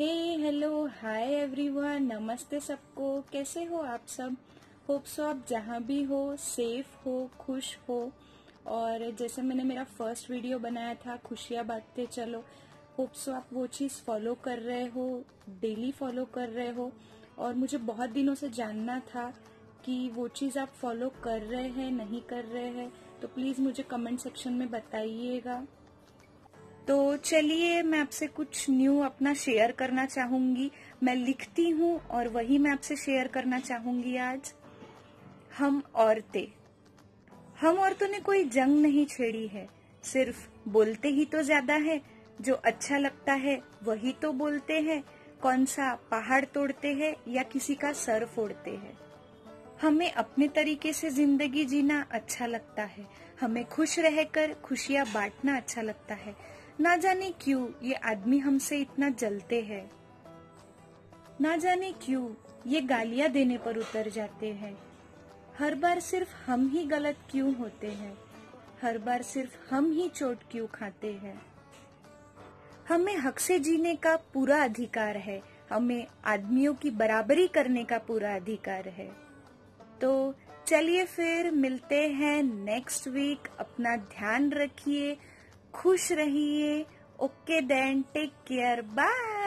Everyone, नमस्ते सबको। कैसे हो आप सब? होप सो आप जहाँ भी हो, सेफ़ हो, खुश हो। और जैसे मैंने मेरा फ़र्स्ट वीडियो बनाया था, खुशियाँ बांटते चलो। होप सो आप वो चीज़ फॉलो कर रहे हो डेली फॉलो कर रहे हो। और मुझे बहुत दिनों से जानना था कि वो चीज़ आप फॉलो कर रहे हैं, नहीं कर रहे हैं। तो प्लीज़ मुझे कमेंट सेक्शन में बताइएगा। तो चलिए मैं आपसे कुछ न्यू अपना शेयर करना चाहूँगी। मैं लिखती हूँ और वही मैं आपसे शेयर करना चाहूँगी आज। हम औरतें। हम औरतों ने कोई जंग नहीं छेड़ी है। सिर्फ़ बोलते ही तो ज़्यादा है। जो अच्छा लगता है, वही तो बोलते हैं। कौन सा पहाड़ तोड़ते हैं या किसी का सर फोड़ते हैं। हमें अपने तरीके से ज़िंदगी जीना अच्छा लगता है। हमें खुश रहकर खुशियाँ बांटना अच्छा लगता है। ना जाने क्यों ये आदमी हमसे इतना जलते हैं। ना जाने क्यों ये गालियाँ देने पर उतर जाते हैं। हर बार सिर्फ़ हम ही गलत क्यों होते हैं? हर बार सिर्फ़ हम ही चोट क्यों खाते हैं? हमें हक से जीने का पूरा अधिकार है। हमें आदमियों की बराबरी करने का पूरा अधिकार है। तो चलिए फिर मिलते हैं नेक्स्ट वीक अपना ध्यान रखिए। खुश रहिए। Okay then take care bye